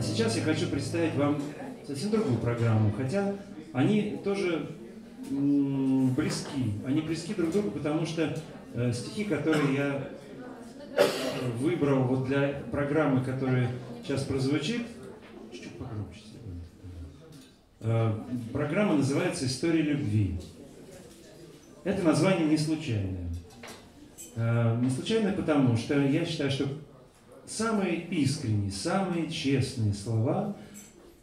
А сейчас я хочу представить вам совсем другую программу, хотя они тоже близки. Они близки друг другу, потому что э, стихи, которые я выбрал вот для программы, которая сейчас прозвучит, чуть-чуть погромче. Э, программа называется «История любви». Это название не случайное. Э, не случайное потому, что я считаю, что самые искренние, самые честные слова,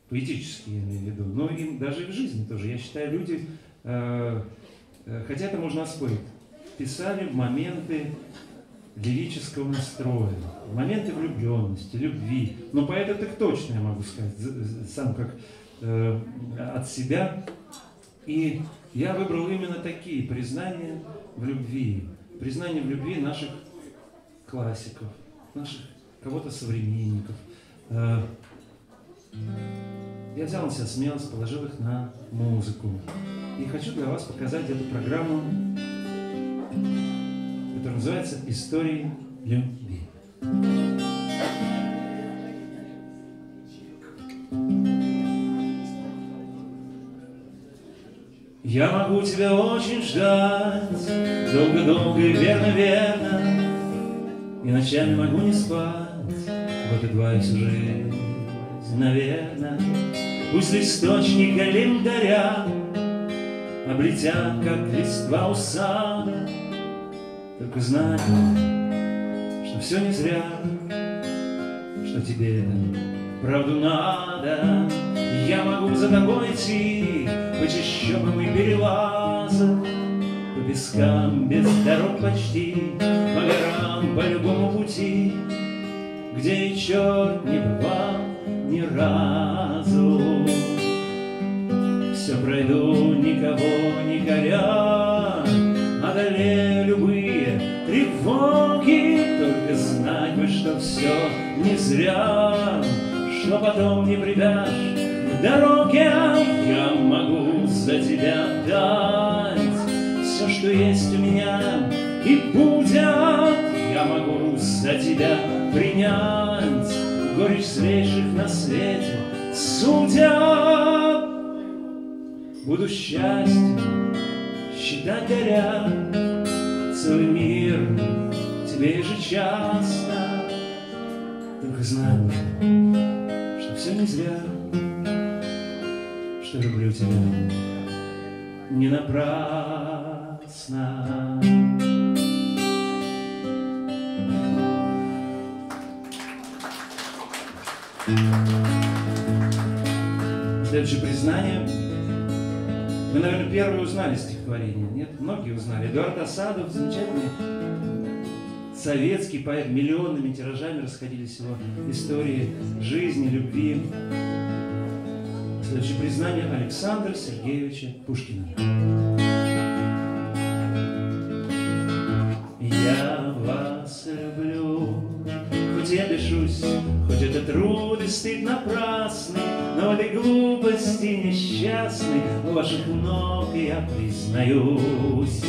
поэтические я имею в виду, но им даже в жизни тоже, я считаю, люди, э, хотя это можно оспорить, писали в моменты лирического настроя, в моменты влюбленности, любви. Но поэт это точно, я могу сказать, сам как э, от себя. И я выбрал именно такие признания в любви. Признания в любви наших классиков, наших кого-то современников. Э, я взял на себя смелость, положил их на музыку. И хочу для вас показать эту программу, которая называется «Истории любви». Я могу тебя очень ждать, долго-долго и верно-верно, И ночами могу не спать, вот и два всю жизнь, наверно. Пусть листочки календаря Облетят, как листва у Только знай, что все не зря, Что тебе правду надо. Я могу за тобой идти по чащобам и перелазам, По пескам без дорог почти, По горам по любому пути, Где и черт не бывал ни разу. Все пройду, никого не коря, Одолею любые тревоги, Только знать бы, что все не зря, Что потом не предашь дороге. Я могу за тебя дать Все, что есть у меня и будет. Я могу за тебя принять Горечь злейших на свете. Судя Буду счастье считать горя Целый мир тебе ежечасно. Только знай что все не зря что люблю тебя не напрасно. Следующее признание. Вы, наверное, первые узнали стихотворение, нет? Многие узнали. Эдуард Асадов, замечательный советский поэт, миллионными тиражами расходились его истории жизни, любви. Следующее признание Александра Сергеевича Пушкина. Я вас люблю, хоть я дышусь, хоть это труд и стыд напрасный, но в этой глупости несчастной у ваших ног я признаюсь.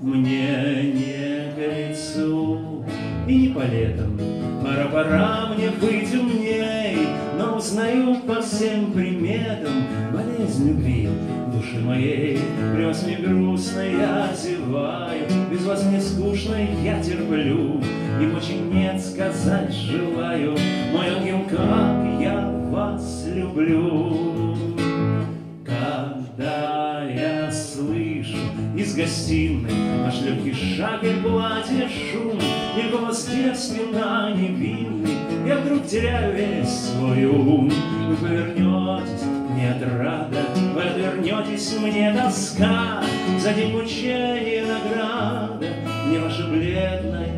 Мне не к лицу и не по летам, пора-пора мне быть умней, но узнаю по всем приметам Болезнь любви души моей. Грез мне грустно, я зеваю, Без вас мне скучно, я терплю, И очень нет сказать желаю, Мой ангел, как я вас люблю. Когда я слышу из гостиной Наш легкий шаг и платье шум, И голос девственно невинный, Я вдруг теряю весь свой ум. Вы повернетесь, мне отрада, Вы отвернетесь, мне тоска, За день мучения награда Мне ваша бледная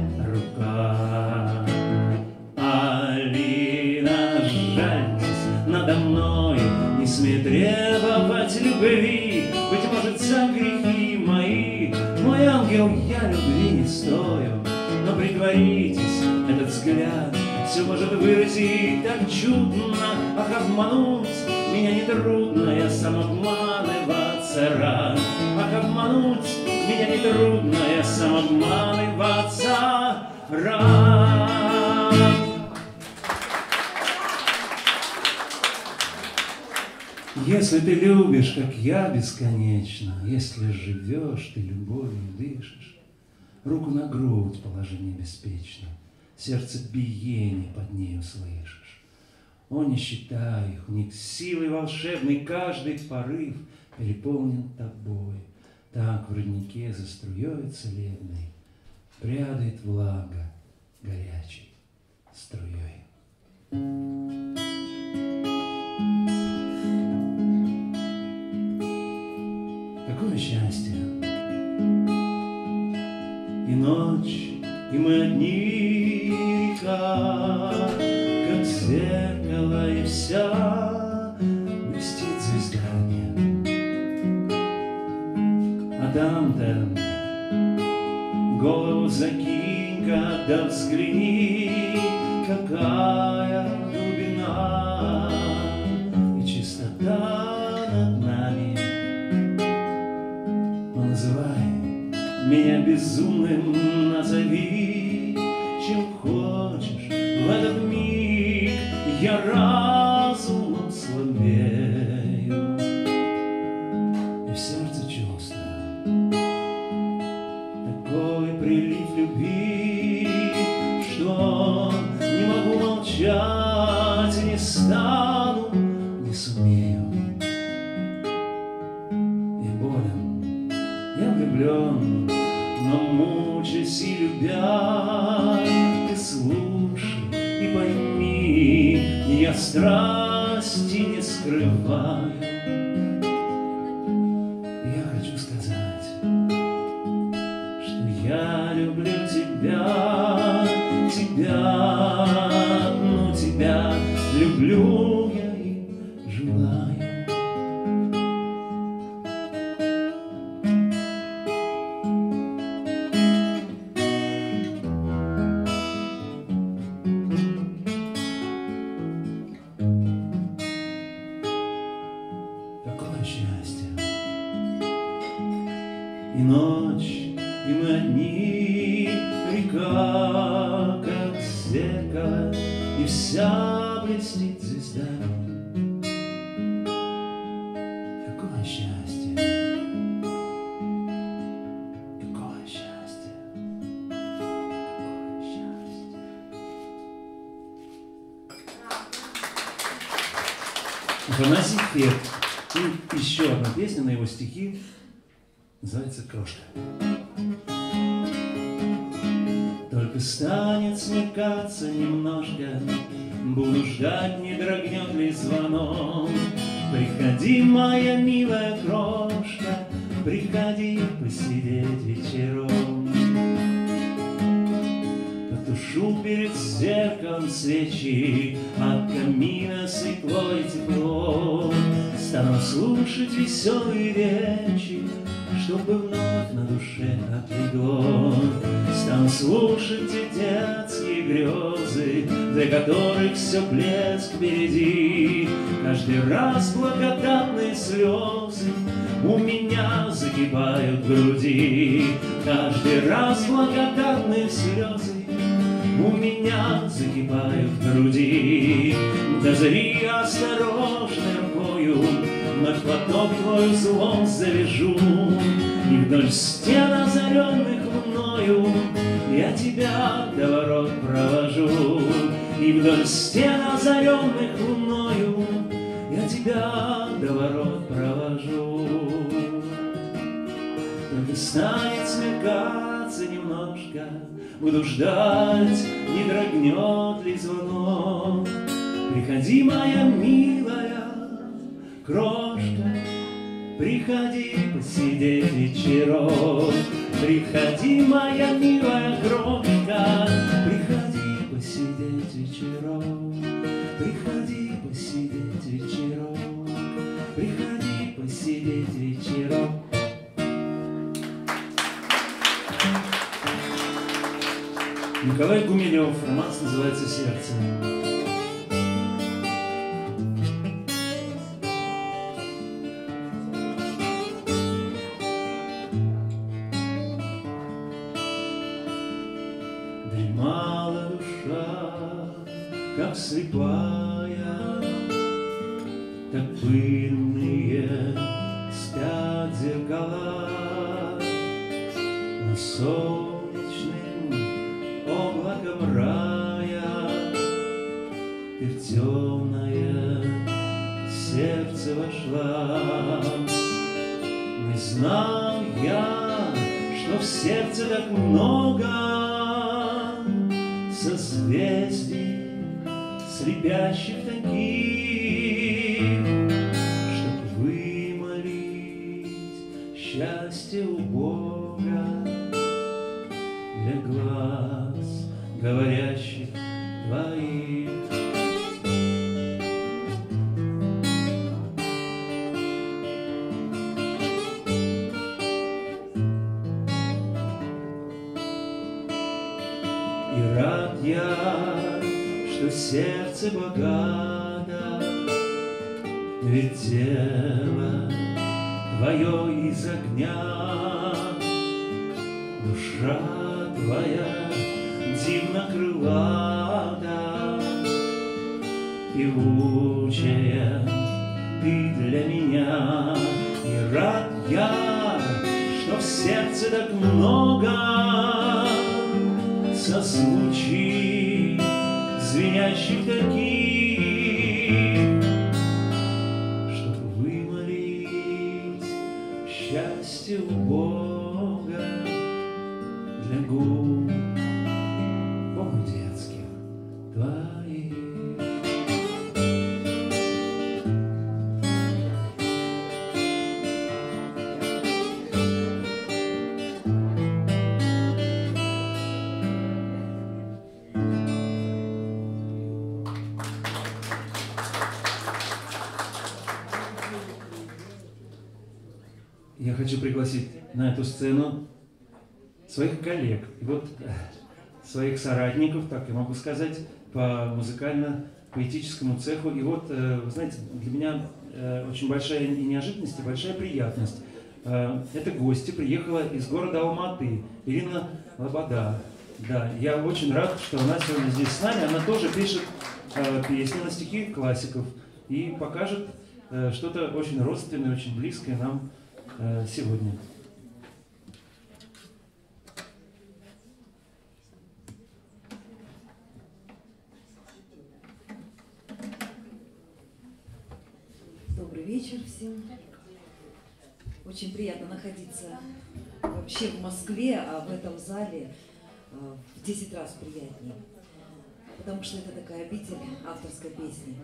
Ангел, я любви не стою, Но притворитесь, этот взгляд Все может выразить так чудно, Ах, обмануть меня нетрудно, Я сам обманываться рад. Ах, обмануть меня нетрудно, Я сам обманываться рад. Если ты любишь, как я, бесконечно, Если живешь, ты любовью дышишь, Руку на грудь положи мне беспечно, Сердце биение под ней услышишь. О, не считай их, у них силой волшебной Каждый порыв переполнен тобой. Так в роднике заструется ледной, Прядает влага горячей струей. Какое счастье! И ночь, и мы одни река, Как зеркало, и вся блестит звездами. А там-то голову закинь-ка, да взгляни, Какая меня безумным, назови, чем хочешь в этот миг. Я разумом «Крошка». Только станет смеркаться немножко, Буду ждать, не дрогнет ли звонок. Приходи, моя милая крошка, Приходи посидеть вечером. Потушу перед зеркалом свечи, От камина светло и тепло. Стану слушать веселые речи, Чтобы вновь на душе отлегло. Стану слушать те детские грезы, Для которых все блеск впереди. Каждый раз благодатные слезы У меня закипают в груди. Каждый раз благодатные слезы у меня закипают в груди. Дозри осторожно рукою, Вновь платок твой узлом завяжу, И вдоль стен озаренных луною Я тебя до ворот провожу. И вдоль стен озаренных луною Я тебя до ворот провожу. Только станет смеркаться немножко, Буду ждать, не дрогнет ли звонок. Приходи, моя милая крошка, Приходи посидеть вечерок. Приходи, моя милая крошка, Приходи посидеть вечерок. Приходи посидеть вечерок. Приходи посидеть вечерок. Николай Гумилев, романс называется «Сердце». слепая, как пыльные спят зеркала. Но солнечным облаком рая Ты в темное сердце вошла. Не знал я, что в сердце так много созвездий слепящих таких, Чтоб вымолить счастье у Бога Для глаз говорящих сердце богато, Ведь тело твое из огня, Душа твоя дивно крылата, Певучая ты для меня. И рад я, что в сердце так много созвучий, звенящих таких, хочу пригласить на эту сцену своих коллег, и вот э, своих соратников, так я могу сказать, по музыкально-поэтическому цеху. И вот, э, вы знаете, для меня э, очень большая и неожиданность, и большая приятность. Это гости, приехала из города Алматы, Ирина Лобода. Да, я очень рад, что она сегодня здесь с нами. Она тоже пишет песни на стихи классиков и покажет что-то очень родственное, очень близкое нам сегодня. Добрый вечер всем. Очень приятно находиться вообще в Москве, а в этом зале э, в 10 раз приятнее. Потому что это такая обитель авторской песни.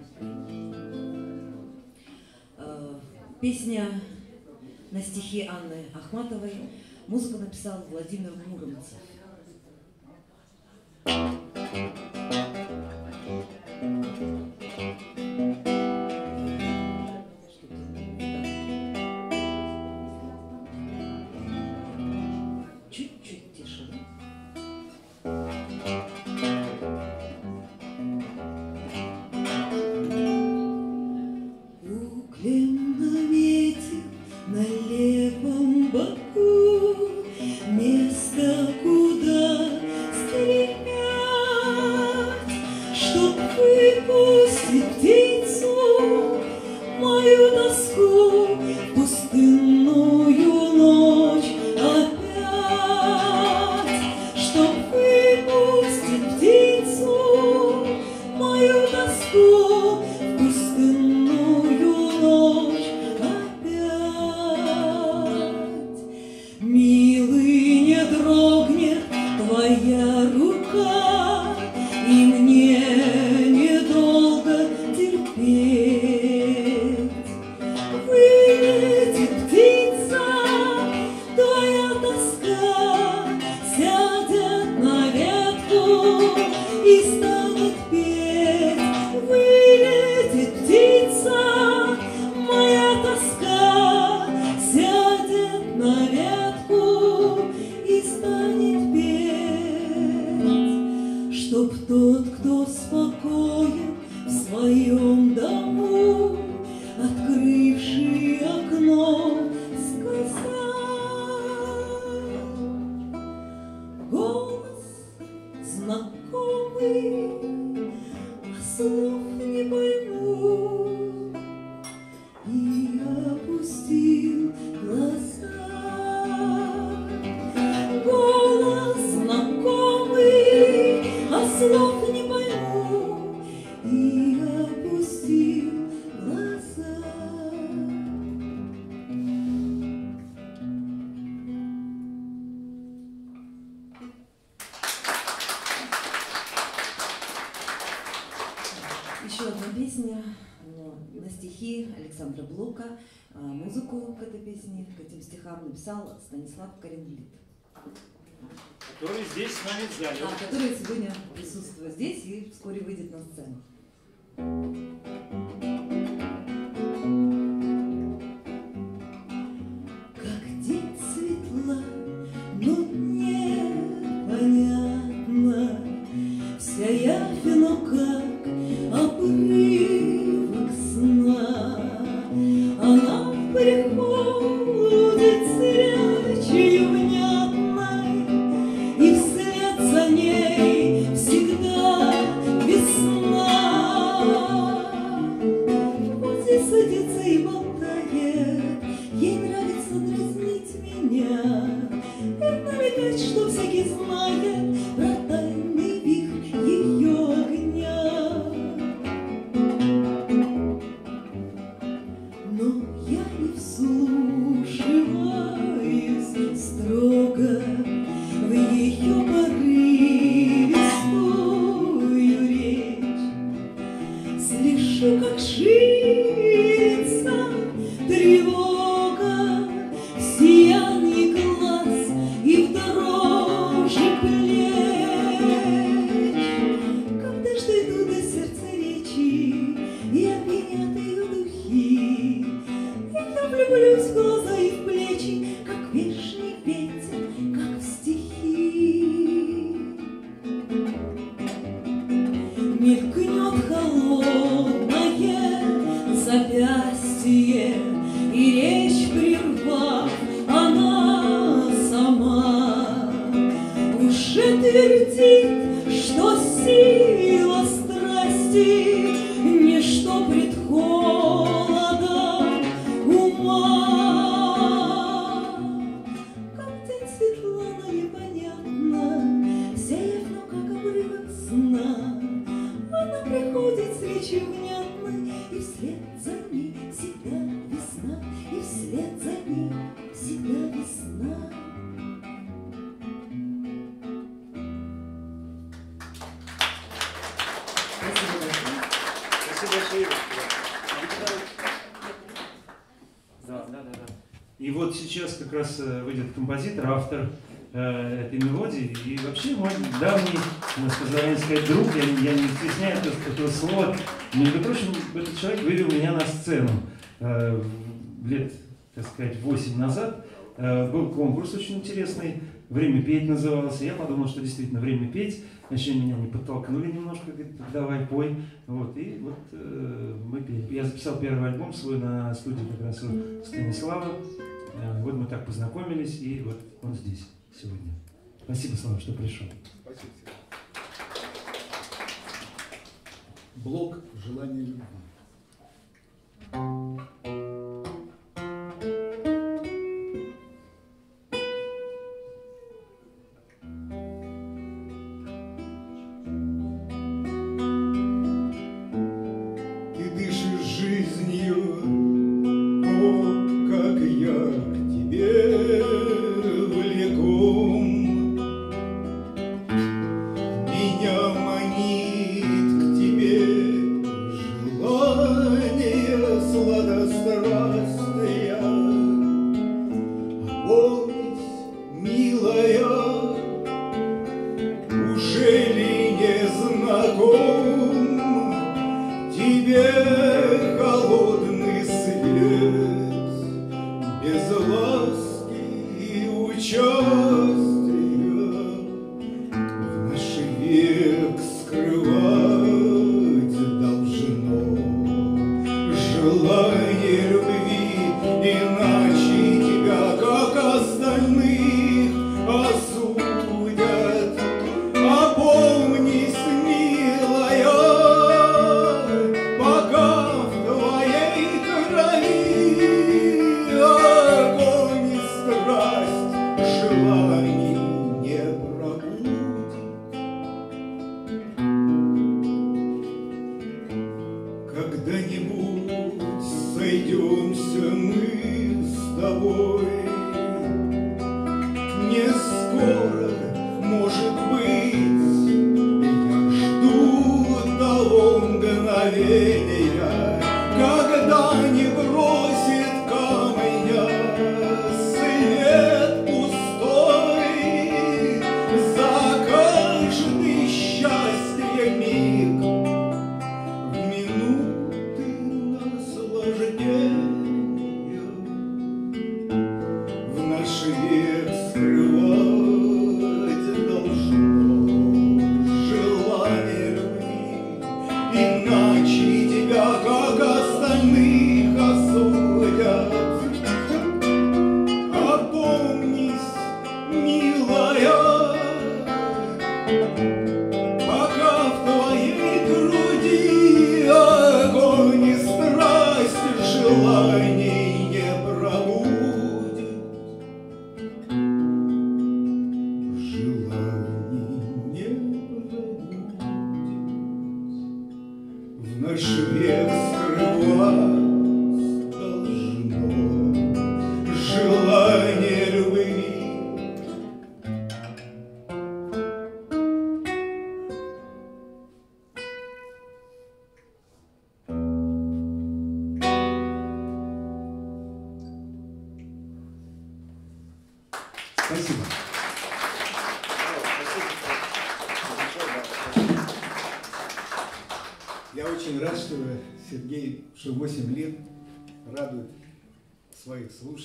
Э, Песня на стихи Анны Ахматовой. Музыку написал Владимир Муромцев. Чуть-чуть написал Станислав Коренблит. Который здесь с нами в зале. А, который сегодня присутствует здесь и вскоре выйдет на сцену. сказать, 8 назад, э, был конкурс очень интересный, «Время петь» назывался. Я подумал, что действительно «Время петь». Значит, меня не подтолкнули немножко, говорит, давай пой. Вот, и вот э, мы пели. Я записал первый альбом свой на студии как раз у Станислава. Э, вот мы так познакомились, и вот он здесь сегодня. Спасибо, Слава, что пришел. Спасибо. Блок «Желание любви».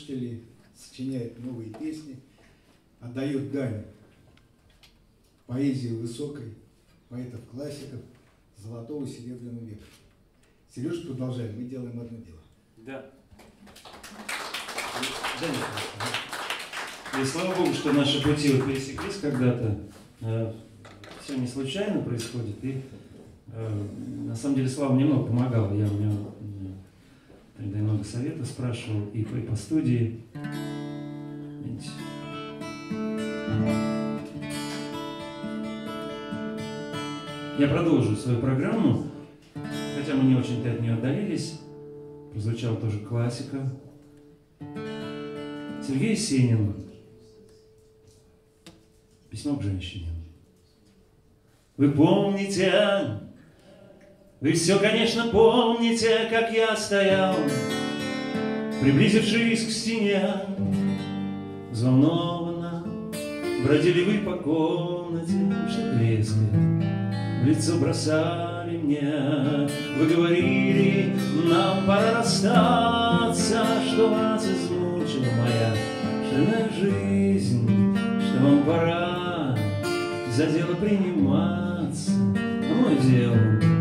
Своих слушателей, сочиняет новые песни, отдает дань поэзии высокой, поэтов-классиков золотого и серебряного века. Сереж, продолжаем, мы делаем одно дело. Да. Да, И слава Богу, что наши пути вот пересеклись когда-то. Э, Все не случайно происходит. И э, на самом деле Слава мне много помогал. Я у него тогда много советов спрашивал и по, и по студии. Я продолжу свою программу, хотя мы не очень-то от нее отдалились. Прозвучала тоже классика. Сергей Сенин. Письмо к женщине. Вы помните, вы все, конечно, помните, как я стоял, приблизившись к стене, взволнованно бродили вы по комнате, шатлески, в лицо бросали мне. Вы говорили, нам пора расстаться, что вас измучила моя шальная жизнь, что вам пора за дело приниматься, а мой дело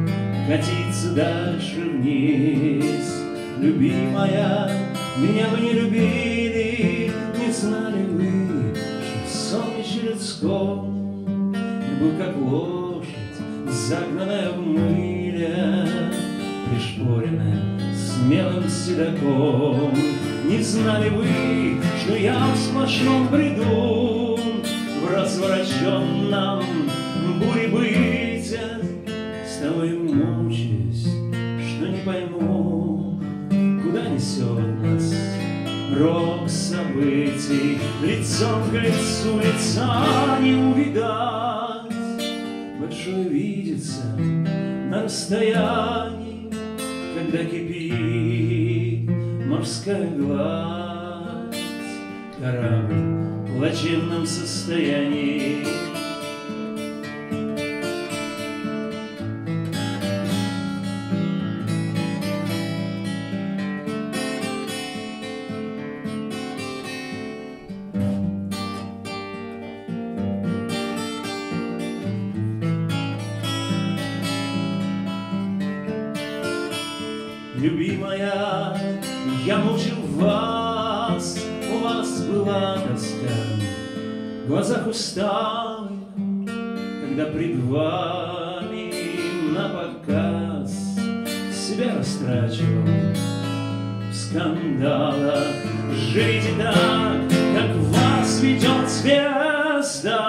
катиться дальше вниз. Любимая, меня вы не любили, не знали вы, что сон Щелецком был как лошадь, загнанная в мыле, пришпоренная смелым седаком. Не знали вы, что я в сплошном бреду, в развороченном буре бытия, с тобой мучаюсь, что не пойму, куда несет нас рок событий, лицом к лицу лица не увидать, большое видится на расстоянии, когда кипит морская гладь, корабль в плачевном состоянии. В глазах усталых, когда пред вами на показ себя растрачивал в скандалах. Живите так, как вас ведет звезда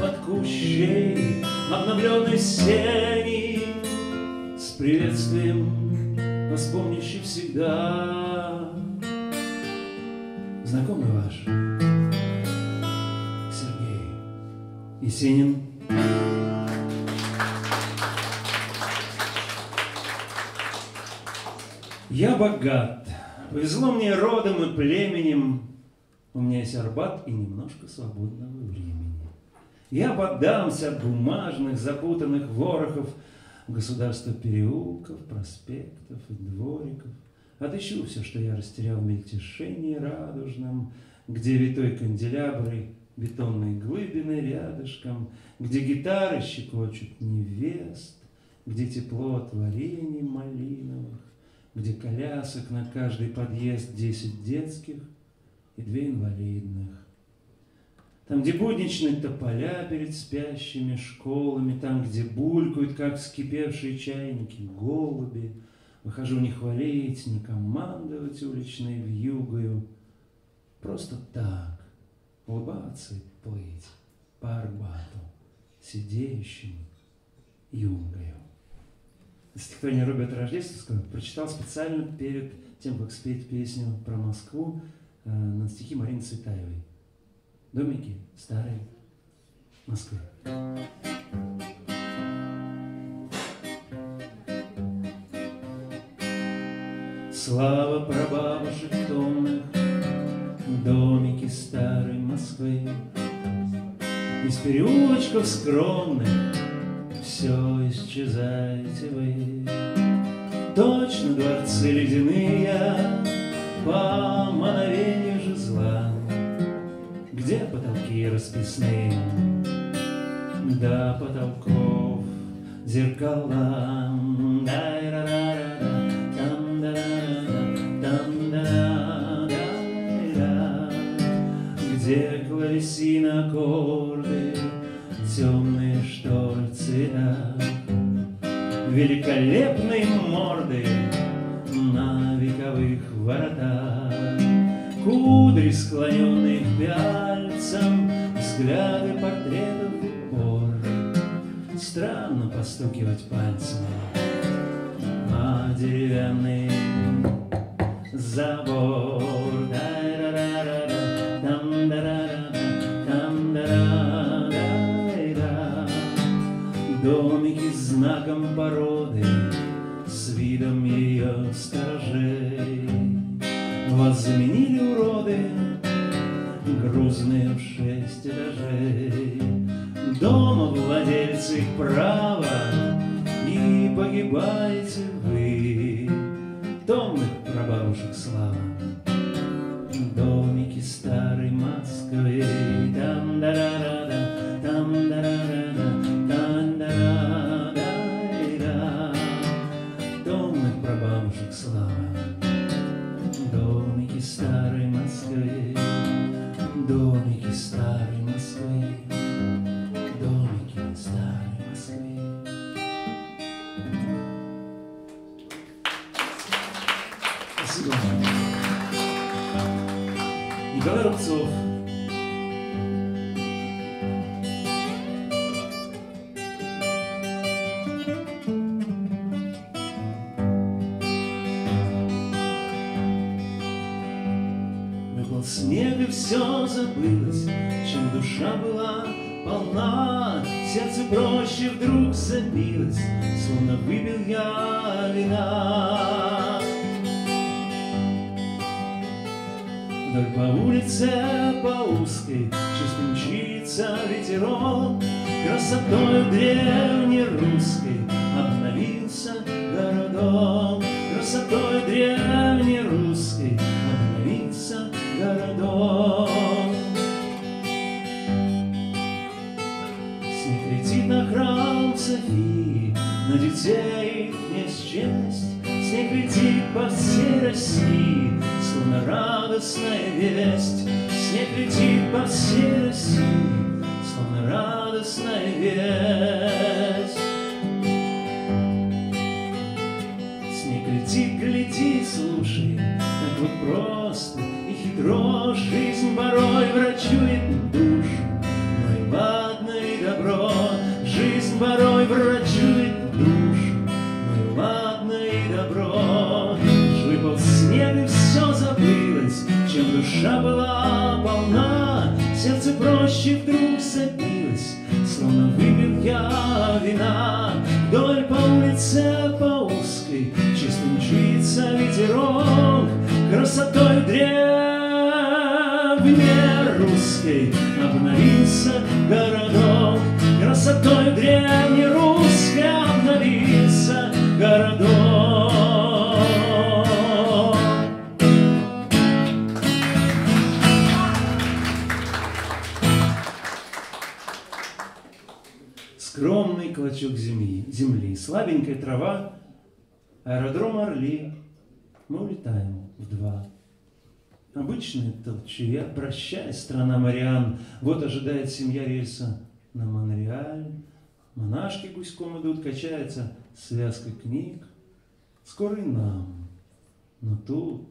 под кущей обновленной сени с приветствием, вспомнящий всегда. Знакомый ваш Есенин. Я богат, повезло мне родом и племенем, У меня есть арбат и немножко свободного времени. Я поддамся от бумажных, запутанных ворохов, Государства переулков, проспектов и двориков, Отыщу все, что я растерял в мельтешении радужном, Где витой канделябры бетонные глыбины рядышком, Где гитары щекочут невест, Где тепло от варений малиновых, Где колясок на каждый подъезд десять детских и две инвалидных. Там, где будничные тополя перед спящими школами, Там, где булькают, как вскипевшие чайники, голуби, Выхожу не хвалить, не командовать уличной вьюгою, Просто так улыбаться и плыть по Арбату, сидеющим юнгою. Стихотворение Роберта Рождественского прочитал специально перед тем, как спеть песню про Москву э, на стихи Марины Цветаевой. Домики старой Москвы. Слава прабабушек томных, домики старой Москвы. Из переулочков скромных все исчезаете вы. Точно дворцы ледяные по мановению жезла, Где потолки расписные, до потолков зеркала. Дай-ра-ра-ра-ра, аккорды, темные шторы цвета, Великолепные морды на вековых воротах, Кудри, склоненные к пяльцам, взгляды портретов в упор. Странно постукивать пальцем а деревянный забор. Дай-ра-ра-ра-ра, Вас заменили уроды, грузные в шесть этажей. Дома владельцы права, и погибаете вы. Томных прабабушек слава, Выпал снег и все забылось, чем душа была полна. Сердце проще вдруг забилось, словно выпил я вина. Вдоль по улице, по узкой, чисто мчится ветерок, Красотой древнерусской обновился городок. Красотой древнерусской обновился. Снег летит на храм Софии, на детей не счесть. Снег летит по всей России, словно радостная весть. Снег летит по всей России, словно радостная весть. Хитро Жизнь трава, аэродром Орли. Мы улетаем в два. Обычная толчая, прощай, страна Мариан. Вот ожидает семья рельса на Монреаль. Монашки гуськом идут, качается связка книг. Скоро и нам. Но тут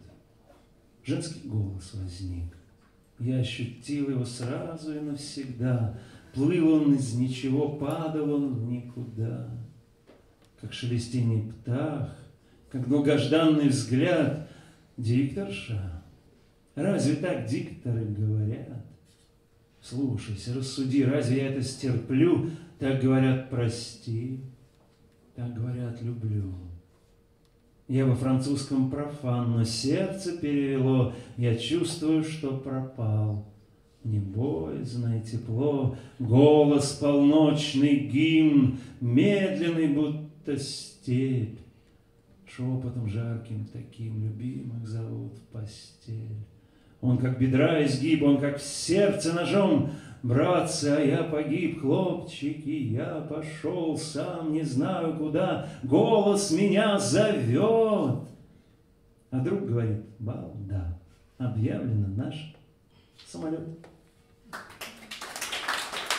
женский голос возник. Я ощутил его сразу и навсегда. Плыл он из ничего, падал он в никуда. Как шелестение птах, как долгожданный взгляд дикторша. Разве так дикторы говорят? Слушайся, рассуди, разве я это стерплю? Так говорят, прости, так говорят, люблю. Я во французском профан, но сердце перевело, я чувствую, что пропал. Не боязно и тепло, голос полночный гимн, медленный, будто степь. Шепотом жарким таким любимых зовут в постель. Он как бедра изгиб, он как в сердце ножом. Братцы, а я погиб, хлопчики, я пошел сам, не знаю куда. Голос меня зовет. А друг говорит, балда, объявлено наш самолет.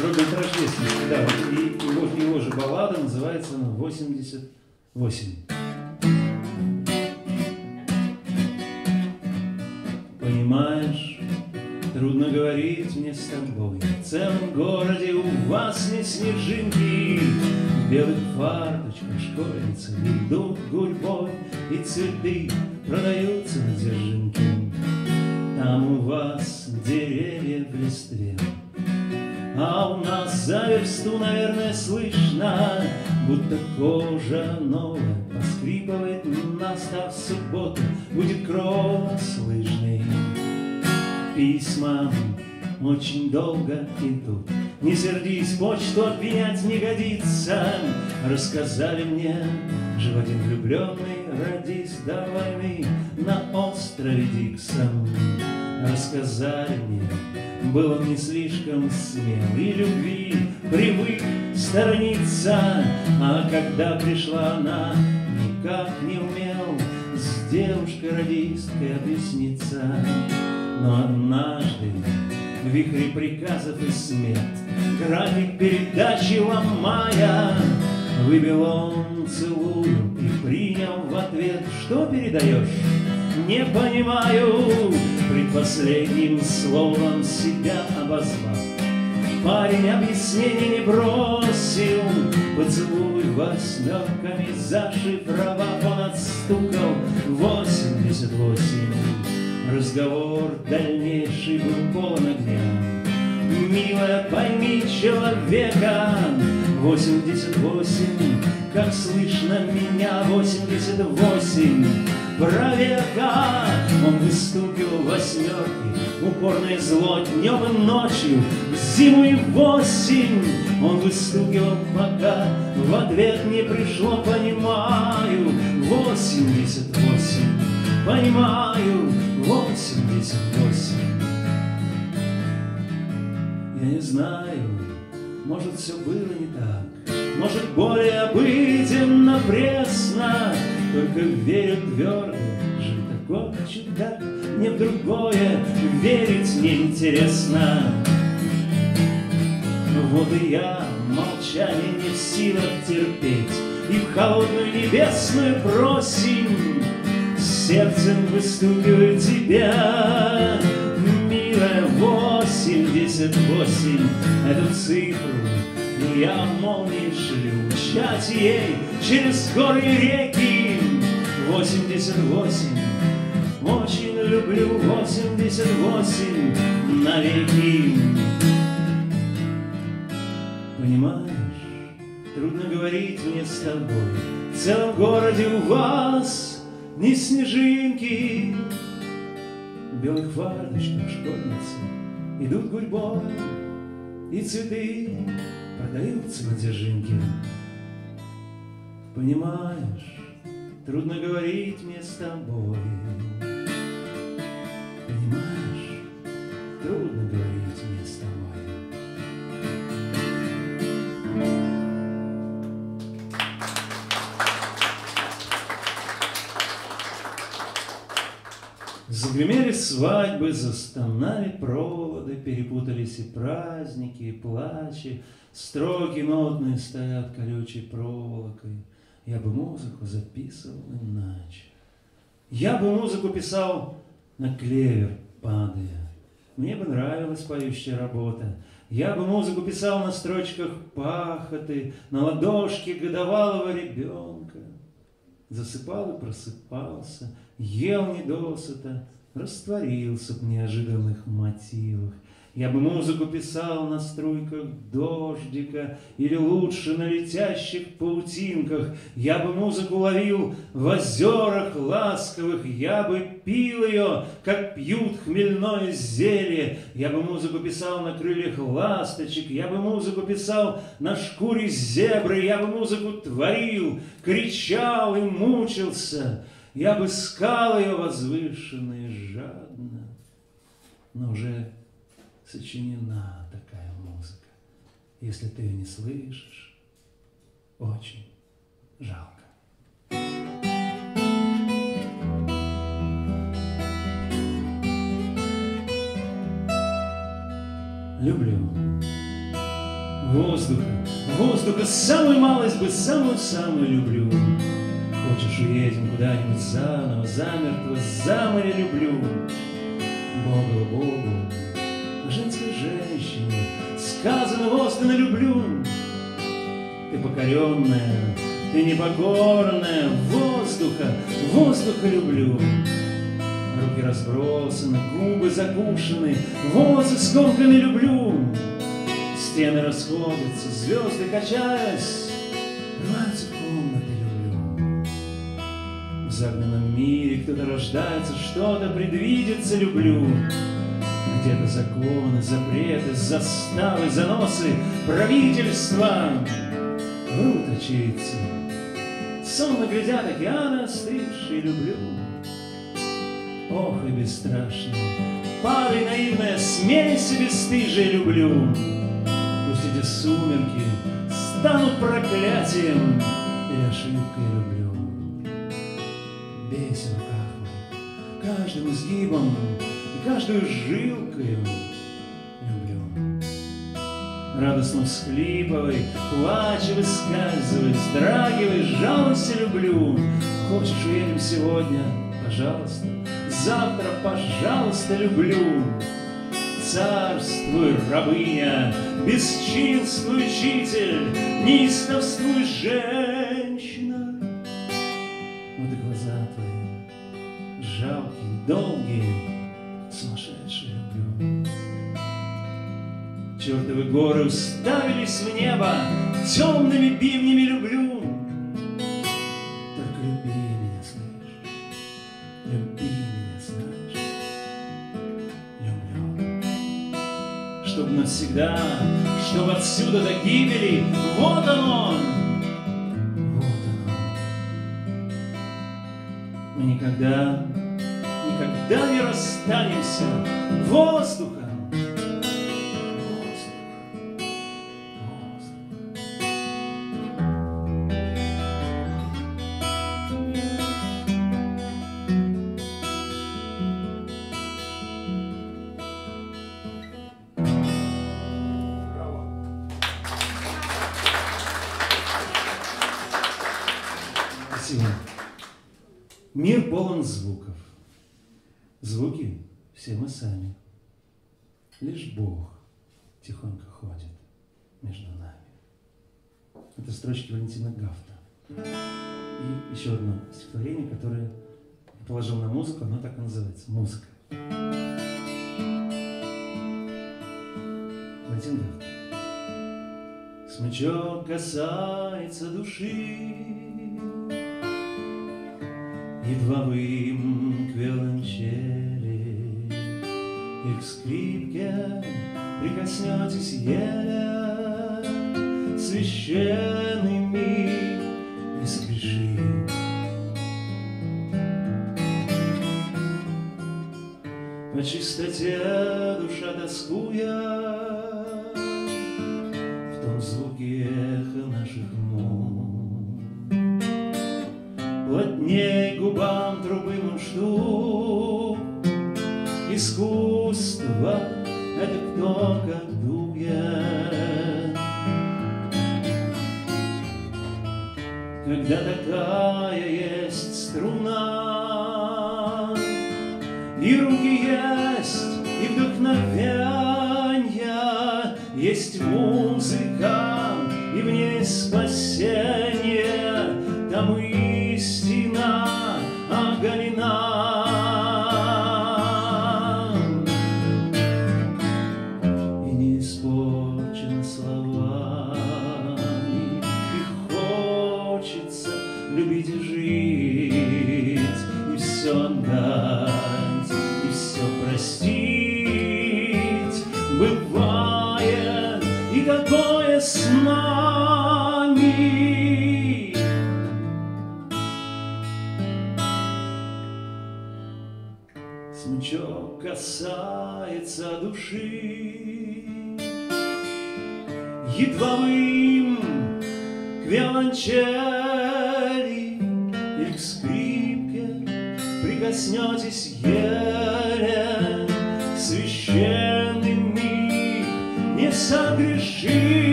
Роберт Рождественский, да, и его, его же баллада называется она 88. Понимаешь, трудно говорить мне с тобой. В целом городе у вас не снежинки, В белых фарточках школьницы идут гурьбой, И цветы продаются на дзержинке. Там у вас деревья в а у нас за версту, наверное, слышно, Будто кожа новая поскрипывает, Настав субботу будет кросс лыжный. Письма очень долго идут, Не сердись, почту обвинять не годится. Рассказали мне, жил один влюбленный, Родись до войны на острове Диксон. Рассказали мне, был он не слишком смел и любви привык сторониться, а когда пришла она, никак не умел с девушкой-радисткой объясниться. Но однажды в вихре приказов и смет график передачи ломая, выбил он целую и принял в ответ, что передаешь? не понимаю, Предпоследним словом себя обозвал. Парень объяснений не бросил, Поцелуй восьмерками зашифровав, Он отстукал восемьдесят восемь. Разговор дальнейший был полон огня. Милая, пойми человека, 88, как слышно меня, 88, правека Он выступил восьмерки, упорной зло днем и ночью, в зиму и в осень. Он выступил пока, в ответ не пришло, понимаю, восемьдесят восемь, понимаю, восемьдесят восемь. Я не знаю, может все было не так, может более обыденно, пресно, только верю твердо, такой чудак, Не в другое верить неинтересно. Вот и я молчание не в силах терпеть, И в холодную небесную просим Сердцем выстукиваю тебя, милая, восемьдесят восемь. Эту цифру я молнией шлю, мчать ей через горы и реки. Восемь, очень люблю восемьдесят восемь навеки. Понимаешь, трудно говорить мне с тобой, в целом городе у вас ни снежинки. Белых фарточках школьницы идут гурьбой, И цветы продаются на держинке. Понимаешь, трудно говорить мне с тобой. Понимаешь, трудно говорить мне с тобой. Загремели свадьбы, застонали проводы, Перепутались и праздники, и плачи, Строки нотные стоят колючей проволокой. Я бы музыку записывал иначе. Я бы музыку писал на клевер, падая. Мне бы нравилась поющая работа. Я бы музыку писал на строчках пахоты, На ладошке годовалого ребенка. Засыпал и просыпался, ел недосыта, Растворился в неожиданных мотивах. Я бы музыку писал на струйках дождика Или лучше на летящих паутинках. Я бы музыку ловил в озерах ласковых, Я бы пил ее, как пьют хмельное зелье. Я бы музыку писал на крыльях ласточек, Я бы музыку писал на шкуре зебры, Я бы музыку творил, кричал и мучился. Я бы искал ее возвышенно жадно, но уже сочинена такая музыка. Если ты ее не слышишь, очень жалко. Люблю воздуха, воздуха, самую малость бы, самую-самую люблю. Хочешь, уедем куда-нибудь заново, замертво, за море люблю. Богу, Богу, женской женщине Сказано воздано люблю. Ты покоренная, ты непокорная, Воздуха, воздуха люблю. Руки разбросаны, губы закушены, Волосы скомканы люблю. Стены расходятся, звезды качаясь, Рваются комнаты люблю. В загнанном мире кто-то рождается, Что-то предвидится люблю. Где-то законы, запреты, заставы, заносы, правительства врут очевидцы. Сонно глядят океаны остывшие, люблю. Ох и бесстрашная, падай наивная, смейся бесстыжие, люблю. Пусть эти сумерки станут проклятием и ошибкой люблю. Бейся в руках моих, каждым изгибом каждую жилкою люблю. Радостно всхлипывай, плачь, выскальзывай, вздрагивай, жалуйся, люблю. Хочешь, уедем сегодня, пожалуйста, завтра, пожалуйста, люблю. Царствуй, рабыня, бесчинствуй, учитель, неистовствуй, женщина. Вот глаза твои, жалкие, долгие, Чертовы горы уставились в небо, темными бивнями люблю. Только люби меня, слышишь, люби меня, знаешь, люблю. Чтоб навсегда, чтоб отсюда до гибели, вот вот оно. Мы никогда, никогда не расстанемся воздухом. Полон звуков. Звуки все мы сами. Лишь Бог тихонько ходит между нами. Это строчки Валентина Гафта. И еще одно стихотворение, которое я положил на музыку, оно так и называется. Музыка. Валентин Гафт. Смычок касается души, Едва вы им к виолончели И к скрипке прикоснетесь еле Священный миг не согреши По чистоте душа тоскуя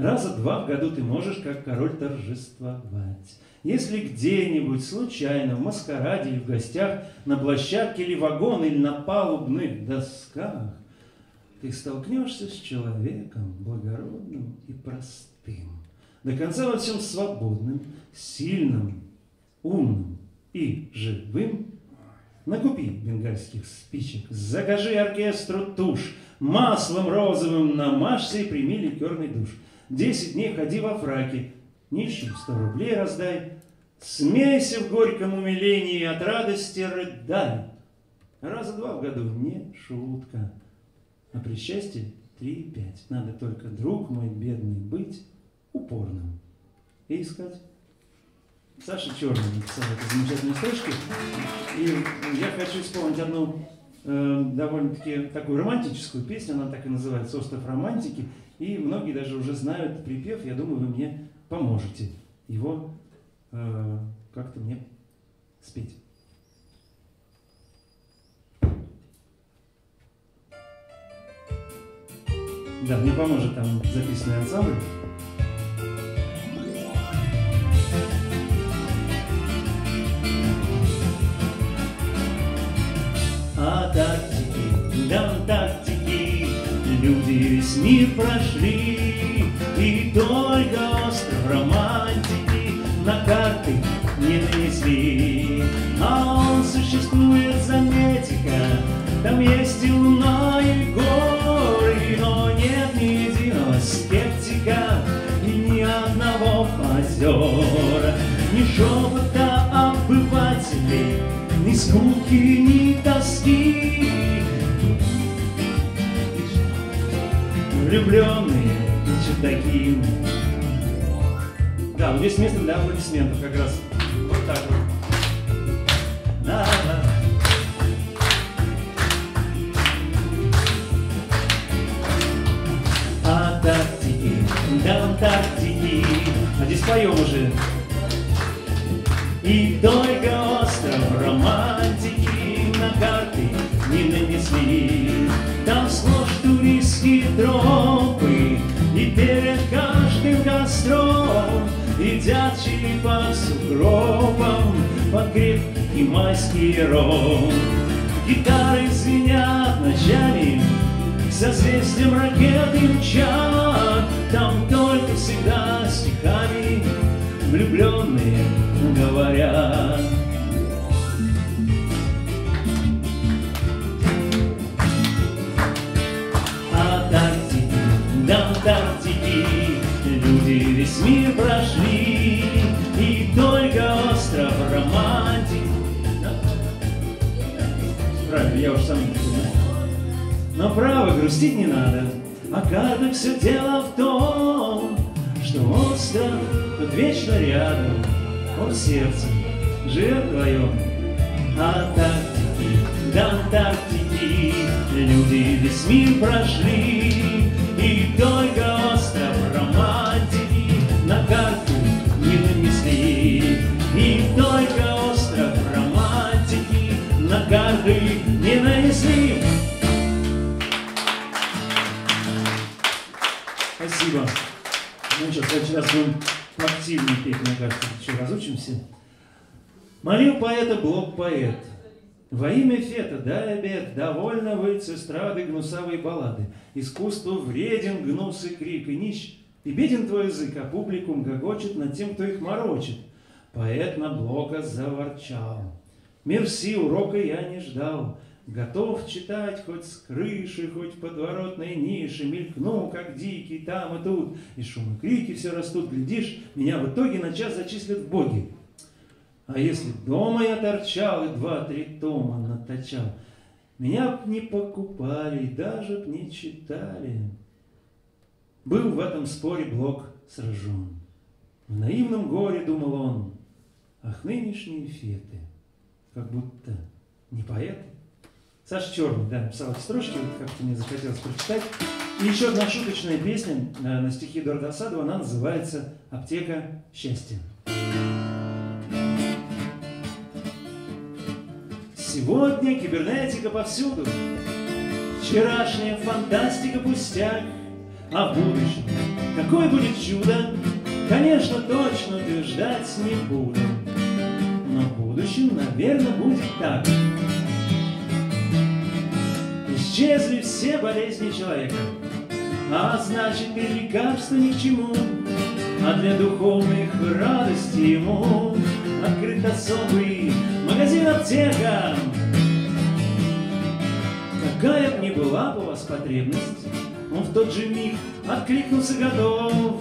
Раза два в году ты можешь, как король, торжествовать. Если где-нибудь случайно, в маскараде или в гостях, на площадке или вагон, или на палубных досках, ты столкнешься с человеком благородным и простым, до конца во всем свободным, сильным, умным и живым, Накупи бенгальских спичек, закажи оркестру тушь, маслом розовым намажься и прими ликерный душ. Десять дней ходи во фраке, нищим сто рублей раздай, смейся в горьком умилении, от радости рыдай. Раза два в году не шутка, а при счастье три-пять. Надо только, друг мой бедный, быть упорным и искать. Саша Черный написал эту замечательную строчку. И я хочу исполнить одну э, довольно-таки такую романтическую песню, она так и называется «Остров романтики». И многие даже уже знают припев, я думаю, вы мне поможете его э, как-то мне спеть. Да, мне поможет там записанный ансамбль. Люди весь мир прошли И только остров романтики На карты не нанесли А он существует, заметика Там есть и луна, и горы Но нет ни единого скептика И ни одного позера Ни шепота обывателей ни скуки, ни тоски. Влюбленные чудаки. Да, вот здесь место для аплодисментов как раз. Вот так вот. Да, да. До Антарктики. А здесь поем уже. И только остров романтики на карты не нанесли. Там сплошь туристские тропы, и перед каждым костром Едят черепа с укропом под крепкий майский ром. Гитары звенят ночами, созвездием ракеты мчат, Там только всегда стихами влюбленные говорят. Мир прошли И только остров романтик Правильно, я уж сам не знаю. Но право, грустить не надо А картах все дело в том Что остров тут вечно рядом Он сердцем живет вдвоем Антарктики, до Антарктики Люди весь мир прошли И только Следующий раз будем активнее петь, мне кажется, еще разучимся. Молил поэта Блок поэт. Во имя Фета дай обед, довольно вы с эстрады гнусавой баллады. Искусству вреден гнус и крик, и нищ, и беден твой язык, а публикум гогочет над тем, кто их морочит. Поэт на Блока заворчал. Мерси, урока я не ждал. Готов читать хоть с крыши, хоть в подворотной нише, Мелькну, как дикий, там и тут, и шум и крики все растут, глядишь, меня в итоге на час зачислят в боги. А если дома я торчал и два-три тома наточал, Меня б не покупали и даже б не читали. Был в этом споре Блок сражен. В наивном горе думал он, Ах, нынешние феты, как будто не поэты. Саша Черный, да, написал эти строчки, вот как-то мне захотелось прочитать. И еще одна шуточная песня на, на стихи Эдуарда Асадова, она называется «Аптека счастья». Сегодня кибернетика повсюду, Вчерашняя фантастика пустяк, А в будущем какое будет чудо, Конечно, точно утверждать не буду. Но в будущем, наверное, будет так. Исчезли все болезни человека, А значит, и лекарства ни к чему, А для духовных радостей ему Открыт особый магазин-аптека. Какая б ни была бы у вас потребность, Он в тот же миг откликнулся готов.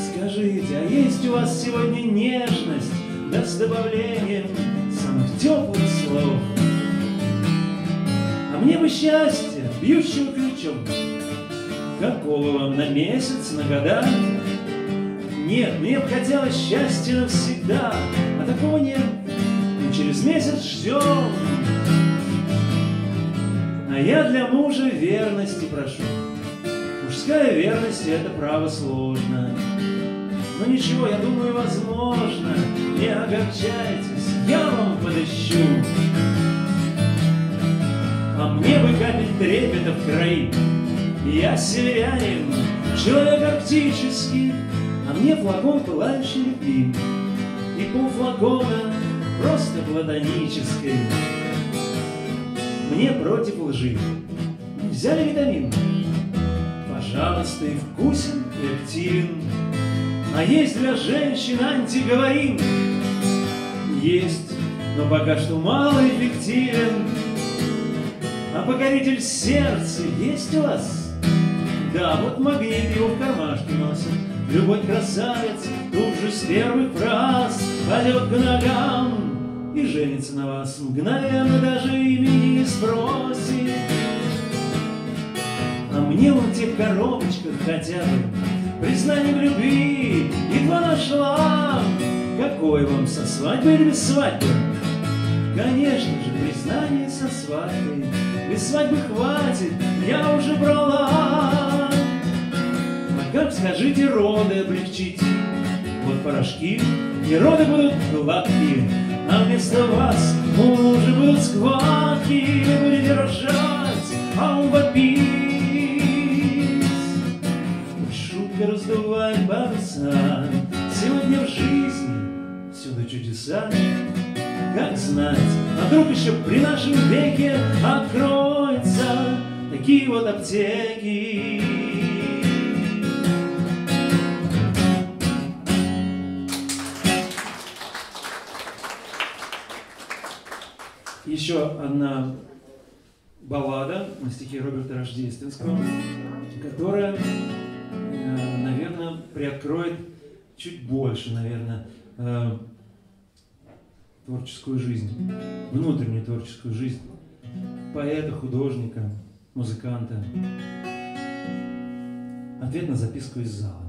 Скажите, а есть у вас сегодня нежность, Да с добавлением самых теплых слов? Мне бы счастье, бьющего ключом, Какого вам на месяц, на года? Нет, мне бы хотелось счастья навсегда, А такого нет, мы через месяц ждем. А я для мужа верности прошу. Мужская верность — это право сложно. Но ничего, я думаю, возможно. Не огорчайтесь, я вам подыщу. А мне бы капель трепета в крови. Я северянин, человек арктический, А мне флакон пылающей любви. И полфлакона просто платонической. Мне против лжи. Взяли витамин? Пожалуйста, и вкусен, и активен. А есть для женщин антиговорин? Есть, но пока что малоэффективен. А покоритель сердца есть у вас? Да, вот магнит его в кармашке носит. Любой красавец тут же с первых фраз Пойдет к ногам и женится на вас Мгновенно даже имени не спросит А мне вон в тех коробочках хотя бы Признание в любви едва нашла Какой вам со свадьбой или без свадьбы? Конечно же, признание со свадьбой Без свадьбы хватит, я уже брала. А как, скажите, роды облегчить? Вот порошки, и роды будут гладкие А вместо вас уже будут схватки Вы будете рожать, а он вопить. Шутка раздувает паруса Сегодня в чудеса, как знать, а вдруг еще при нашем веке откроются такие вот аптеки. Еще одна баллада на стихе Роберта Рождественского, которая, э, наверное, приоткроет чуть больше, наверное, э, творческую жизнь, внутреннюю творческую жизнь поэта, художника, музыканта. Ответ на записку из зала.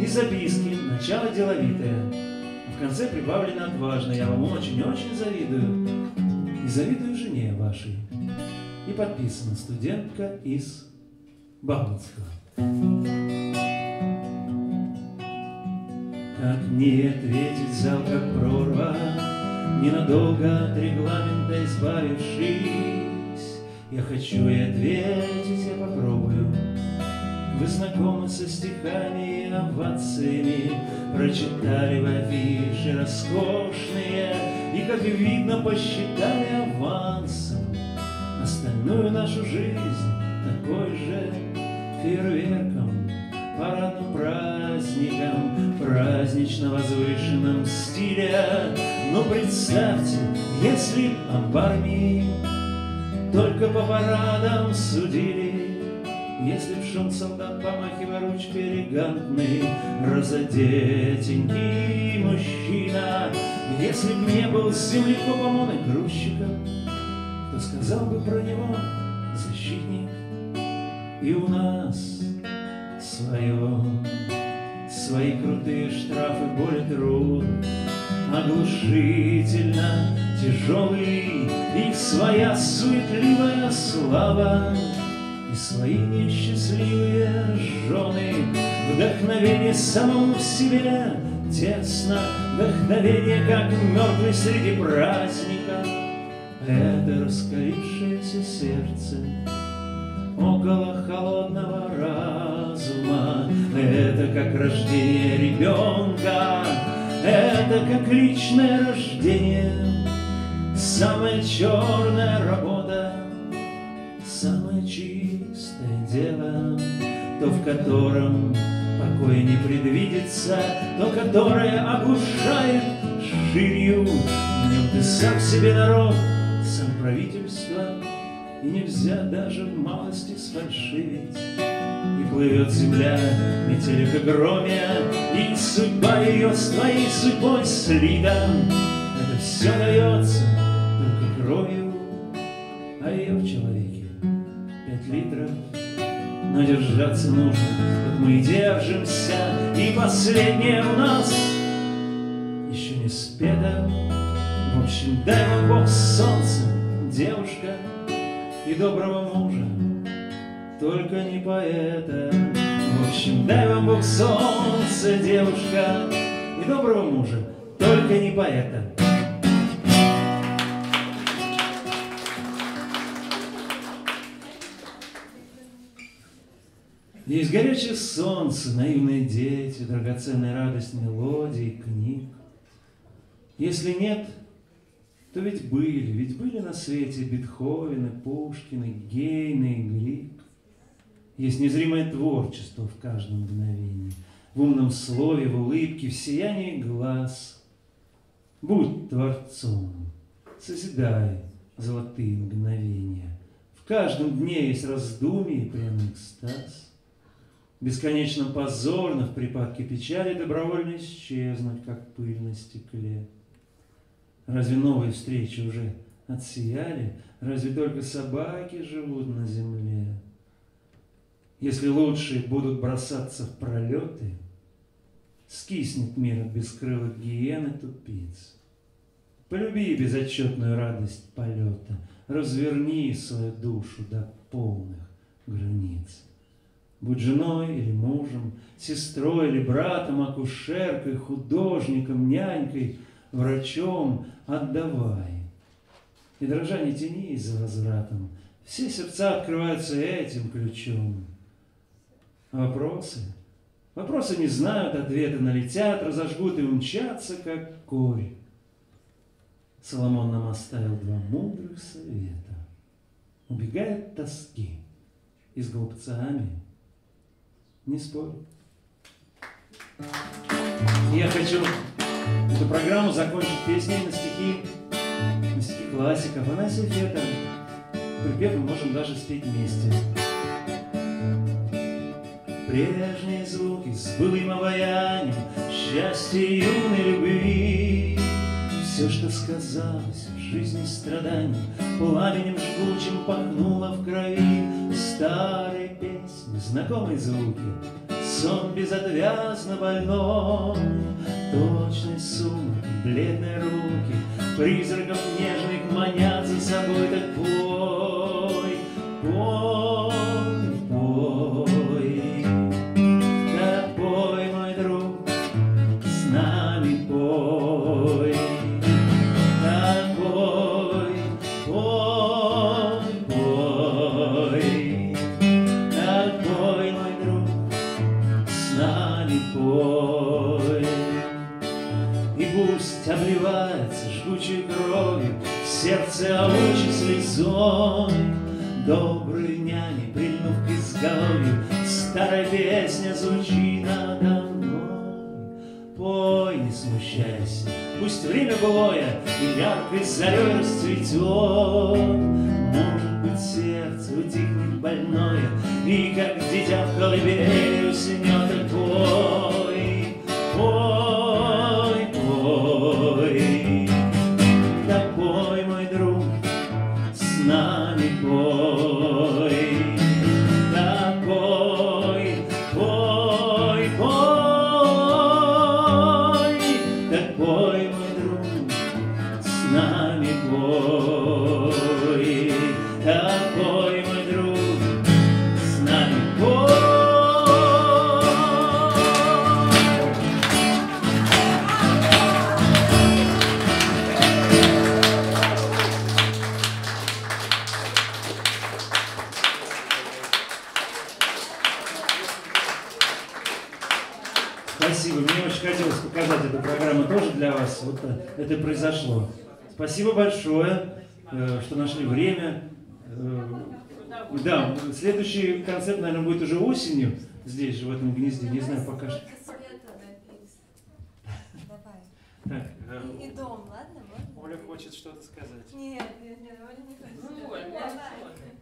Из записки начало деловитое, а в конце прибавлено отважно. Я вам очень-очень завидую. И завидую жене вашей. И подписана студентка из Бабинского. Как мне ответить зал, как прорва, Ненадолго от регламента избавившись? Я хочу и ответить, я попробую. Вы знакомы со стихами и овациями, Прочитали в афише роскошные, И, как видно, посчитали авансом Остальную нашу жизнь такой же фейерверком, Парадным праздником, празднично возвышенном стиле. Но представьте, если об армии Только по парадам судили, если б шел солдат, помахивая ручкой элегантный, Разодетенький мужчина, Если б не был землекопом он и грузчиком, То сказал бы про него защитник. И у нас свое, свои крутые штрафы, боль и труд, Оглушительно тяжелый, И своя суетливая слава, и свои несчастливые жены, Вдохновение самому в себе. Тесно, Вдохновение, как мертвый среди праздника. Это раскалившееся сердце около холодного разума. Это как рождение ребенка, это как личное рождение, самая черная работа, самое чистое дело, то, в котором покоя не предвидится, то, которое оглушает ширью. В нем ты сам себе народ, сам правительство, и нельзя даже малости сфальшивить. И плывет земля, метели к громе, И судьба ее с твоей судьбой слита. Это все дается только кровью, А ее в человеке пять литров. Но держаться нужно, как мы и держимся, И последнее у нас еще не спето. В общем, дай вам Бог солнце, девушка, И доброго мужа, только не поэта. В общем, дай вам Бог солнце, девушка, И доброго мужа, только не поэта. Есть горячее солнце, наивные дети, драгоценная радость мелодий, книг. Если нет, то ведь были, ведь были на свете Бетховены, Пушкины, Гейны, Глик. Есть незримое творчество в каждом мгновении, в умном слове, в улыбке, в сиянии глаз. Будь творцом, созидай золотые мгновения. В каждом дне есть раздумье и прямой экстаз. Бесконечно позорно в припадке печали добровольно исчезнуть, как пыль на стекле. Разве новые встречи уже отсияли? Разве только собаки живут на земле? Если лучшие будут бросаться в пролеты, Скиснет мир от бескрылых гиен и тупиц. Полюби безотчетную радость полета, Разверни свою душу до полных границ. Будь женой или мужем, сестрой или братом, акушеркой, художником, нянькой, врачом, отдавай. И дрожа не тянись за возвратом, все сердца открываются этим ключом. А вопросы Вопросы не знают, ответы налетят, разожгут и умчатся, как корь. Соломон нам оставил два мудрых совета. Убегает тоски и с глупцами не спорь. Я хочу эту программу закончить песней на стихи, на стихи классиков. Она сифета. Припев мы можем даже спеть вместе. Прежние звуки с былым обаянием Счастье юной любви Все, что сказалось в жизни страданий Пламенем жгучим пахнуло в крови Старые песни, знакомые звуки Сон безотвязно больной Точный сумрак, бледные руки Призраков нежных манят за собой Так пой, пой, слезой Добрые няни, прильнув к изголовью Старая песня звучит надо мной. Пой, не смущайся, пусть время былое И яркой зарей расцветет. Может быть, сердце утихнет больное И как дитя в колыбели уснет это произошло. Спасибо большое, э, что нашли время. Э, Да, следующий концерт, наверное, будет уже осенью здесь же, в этом гнезде. Не знаю, пока что. Так, э, И дом, ладно? Можно? Оля хочет что-то сказать. Нет, нет, нет, Оля не хочет. Давай.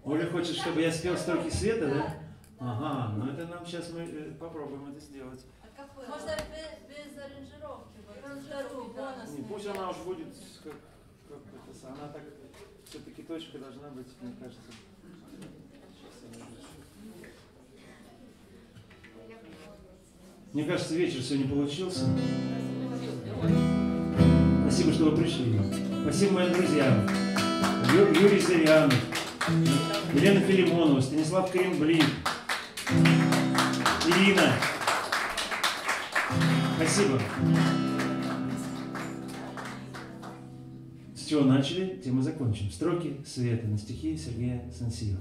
Оля хочет, чтобы я спел «Строки света», да? Ага, ну это нам сейчас мы попробуем это сделать. Можно без, без аранжировки. Не, пусть она уж будет как, как это, она так, все-таки точка должна быть, мне кажется. Мне кажется, вечер сегодня получился. Спасибо, что вы пришли. Спасибо моим друзьям. Ю- Юрий Зырянов, Елена Филимонова, Станислав Кремблин, Ирина. Спасибо. Чего начали, тем и закончим. Строки света на стихи Сергея Сансиева.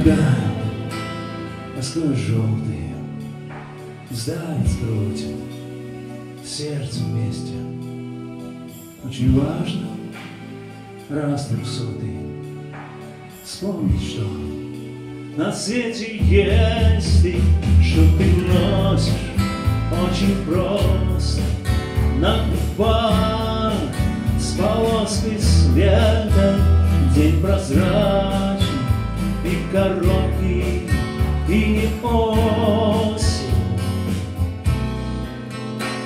Но когда Москва желтый, сдавит грудь, сердце вместе. Очень важно, раз трехсотый, вспомнить, что на свете есть и что ты носишь очень просто на губах с полоской света день прозрачный и короткий и не осень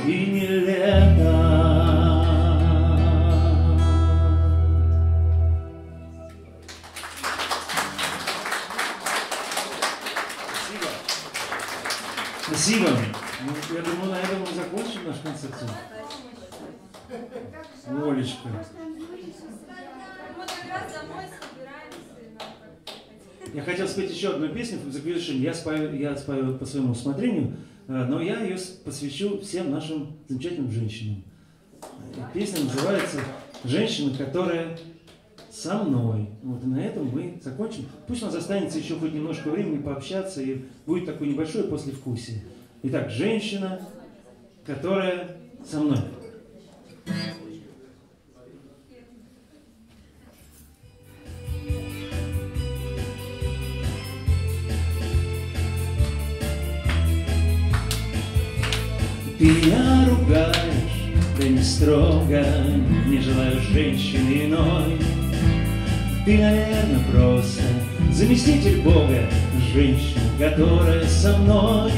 и не лето. Спасибо. Спасибо. Ну, я думаю, на этом мы закончим наш концерт. Олечка. Мы как раз домой собираемся. и надо как-то Я хотел спеть еще одну песню в завершение. Я спою, я спою по своему усмотрению, э, но я ее посвящу всем нашим замечательным женщинам. Песня называется «Женщина, которая со мной». Вот, и на этом мы закончим. Пусть у нас останется еще хоть немножко времени пообщаться, и будет такое небольшое послевкусие. Итак, женщина, которая со мной. Меня ругаешь, да не строго, не желаю женщины иной. Ты, наверное, просто заместитель Бога, женщина, которая со мной.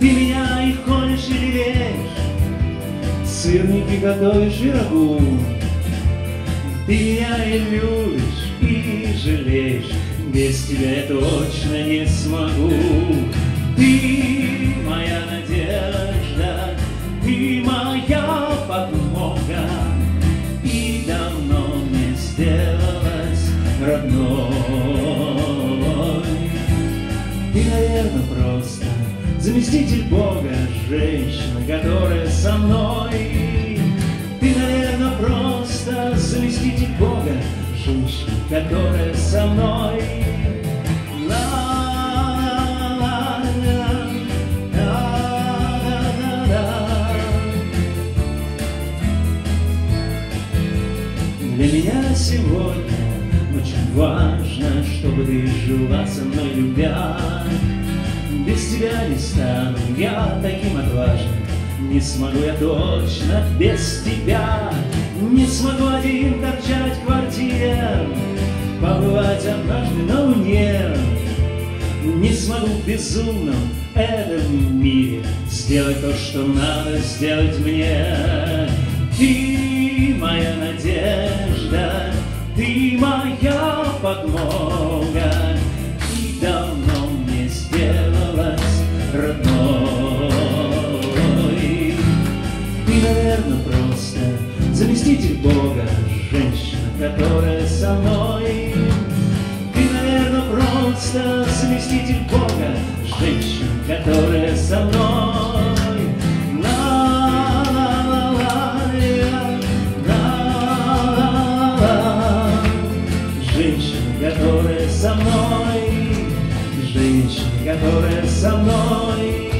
Ты меня и ходишь, и лелеешь, сырники готовишь и рагу. Ты меня и любишь, и жалеешь, без тебя я точно не смогу. Ты заместитель Бога, женщина, которая со мной. Ты, наверное, просто заместитель Бога, женщина, которая со мной. Для меня сегодня очень важно, чтобы ты жила со мной, любя тебя не стану я таким отважным. Не смогу я точно без тебя, не смогу один торчать в квартире, побывать однажды на луне. Не смогу в безумном этом мире сделать то, что надо сделать мне. Ты моя надежда, ты моя подмога. Заместитель Бога Женщина, которая со мной. Ты, наверное, просто заместитель Бога Женщина, которая со мной. Женщина, которая со мной, женщина, которая со мной,